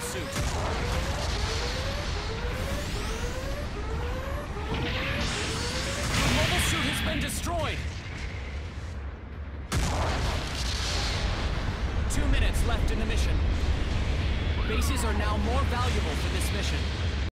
full suit. suit has been destroyed! Two minutes left in the mission. Bases are now more valuable for this mission.